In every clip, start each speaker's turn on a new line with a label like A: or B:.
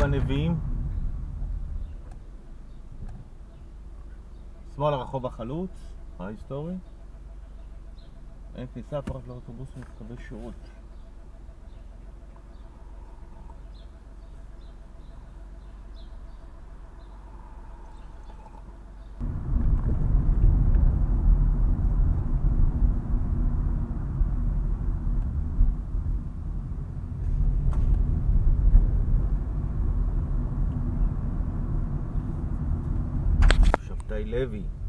A: רחוב הנביאים. שמאלה רחוב החלוץ, ההיסטורי. אין כניסה פרט לאוטובוסים לקבל שירות. levy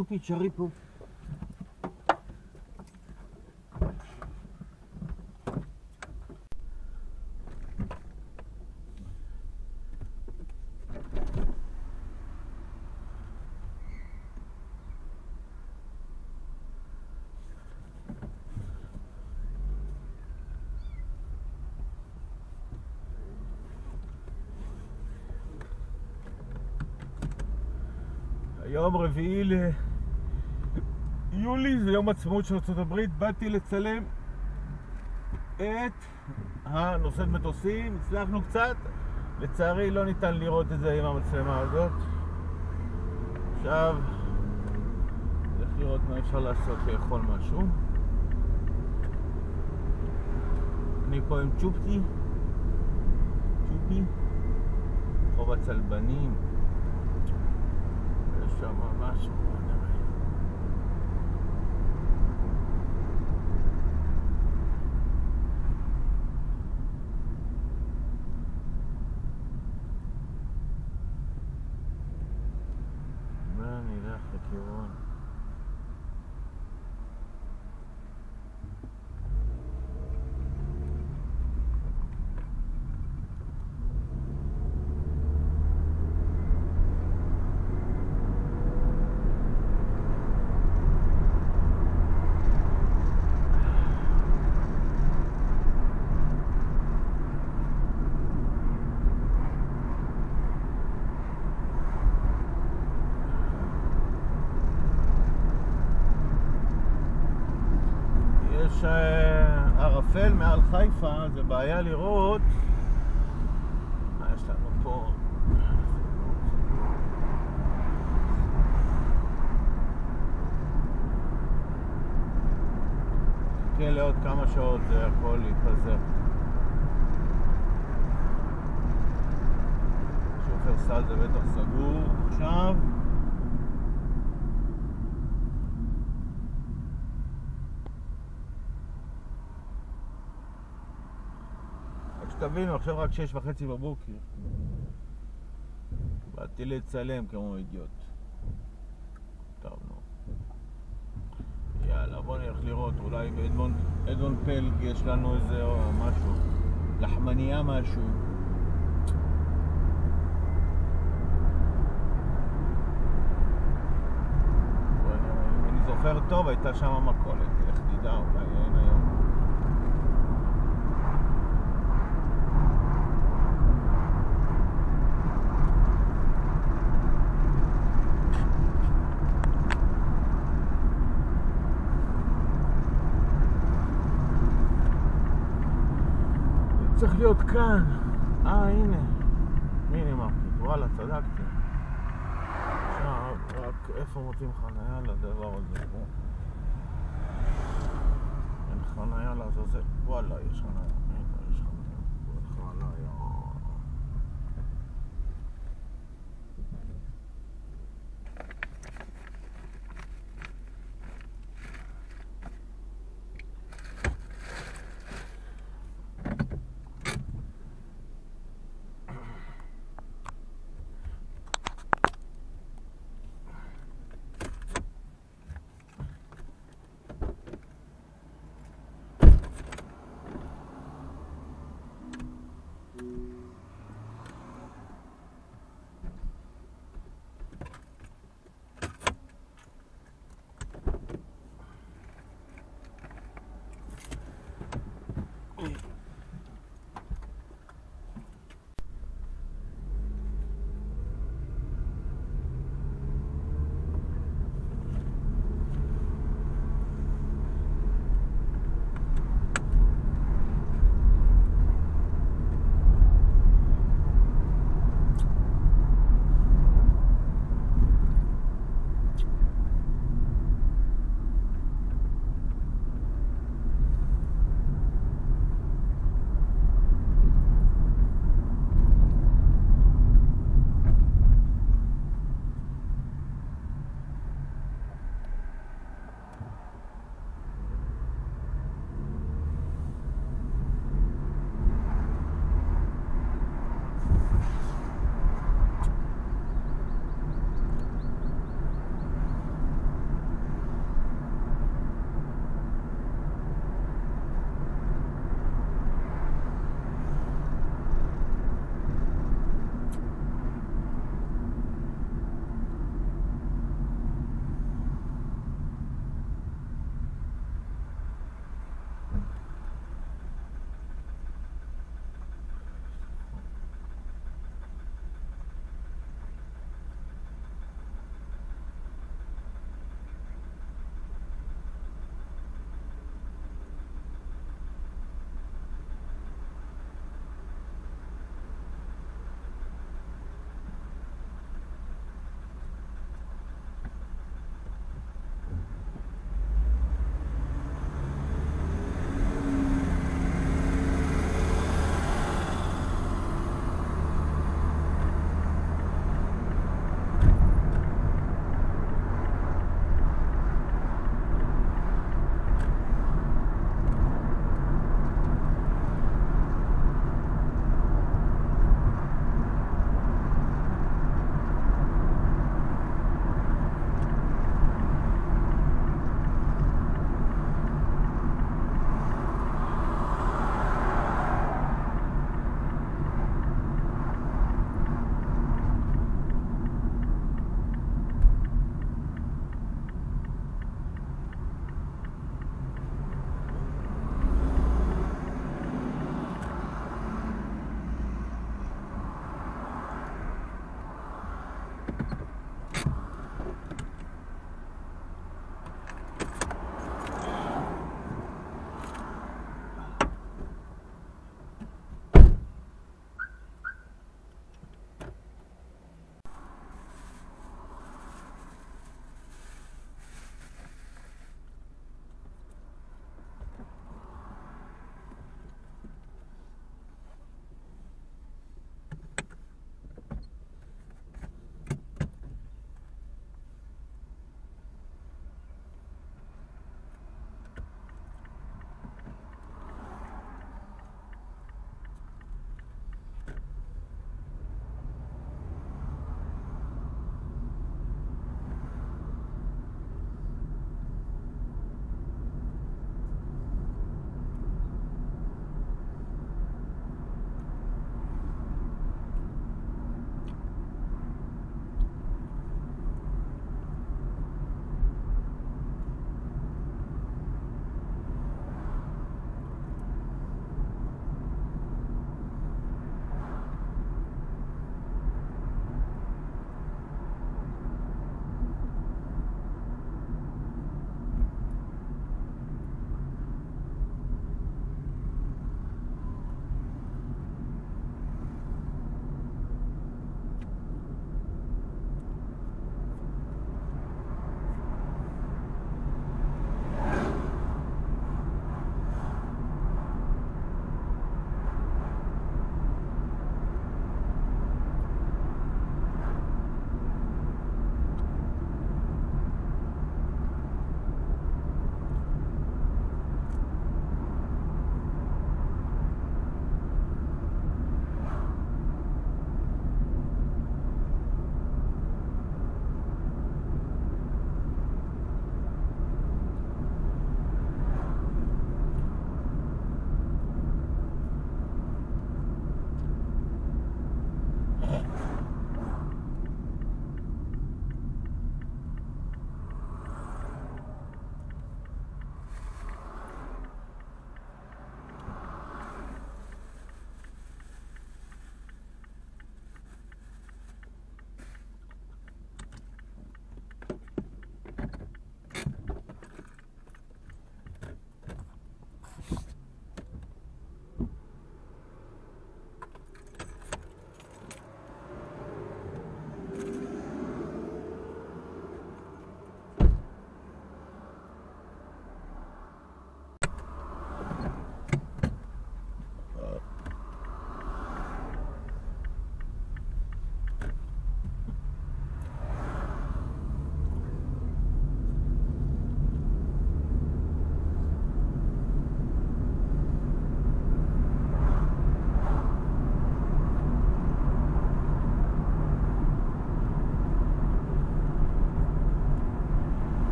A: צ'ופי, תשארי פה. היום רביעי ליולי, זה יום עצמאות של ארה"ב, באתי לצלם את הנושאת מטוסים, הצלחנו קצת, לצערי לא ניתן לראות את זה עם המצלמה הזאת. עכשיו, צריך לראות מה אפשר לעשות, לאכול משהו. אני פה עם צ'ופטי, צ'ופי, רחוב הצלבנים. יש שם משהו, בוא נראה. מה נלך לכיוון? יש ערפל מעל חיפה, זה בעיה לראות. מה יש לנו פה? כן, לעוד כמה שעות זה הכל יתפזר. שופרסל זה בטח סגור עכשיו. שתבינו, עכשיו רק שש וחצי בבוקר. באתי לצלם כמו אידיוט. טוב, נו. יאללה, בוא נלך לראות, אולי באדמון פלג יש לנו איזה או משהו, לחמניה משהו. אם אני זוכר טוב, הייתה שם מכולת, לך תדע, אולי אין היום. צריך להיות כאן. אה, הנה. מיני מרקט. וואלה, צדקתי. עכשיו, רק איפה מוצאים חניה לדבר הזה? אין חניה לעזאזל. וואלה, יש חניה.